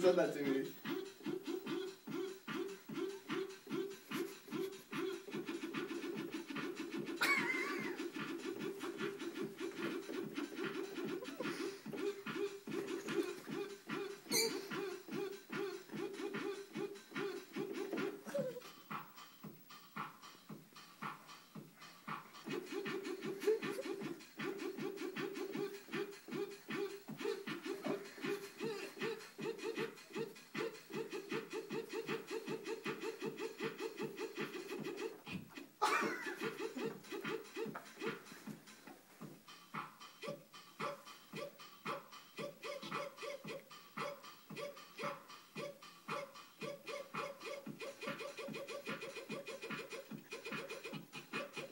said that to me.